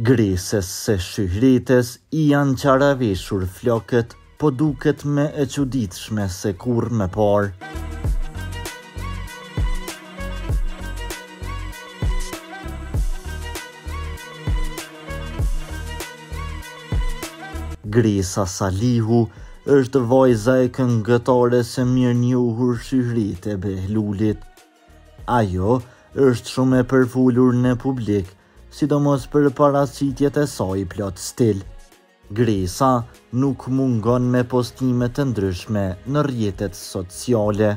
Gresës së Shyhretes i janë qaravishur flokët po duket më e çuditshme se kurrë më parë. Gresa Salihu Është vajza e këngëtares së mirënjohur Shyhrete Behlulit. Ajo është shumë e përfolur në publik, sidomos për paraqitjet e saj plot stil. Gresa nuk mungon me postime të ndryshme në rrjetet sociale.